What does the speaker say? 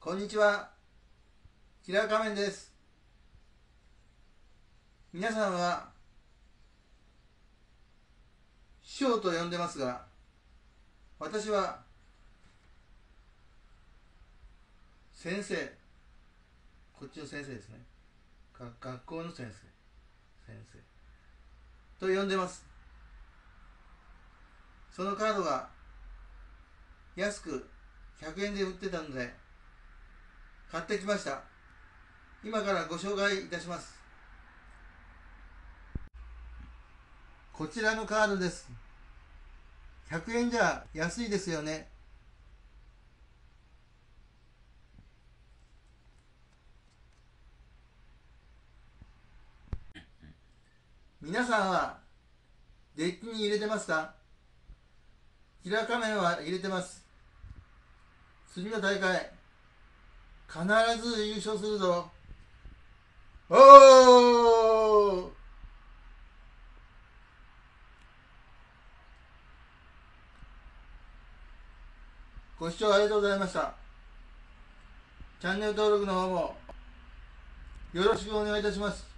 こんにちは。キラー仮面です。皆さんは、師匠と呼んでますが、私は、先生、こっちの先生ですね。学校の先生、先生。と呼んでます。そのカードが、安く100円で売ってたので、買ってきました。今からご紹介いたします。こちらのカードです。100円じゃ安いですよね。皆さんはデッキに入れてますか？キラー仮面は入れてます。次の大会、必ず優勝するぞ。おーご視聴ありがとうございました。チャンネル登録の方もよろしくお願いいたします。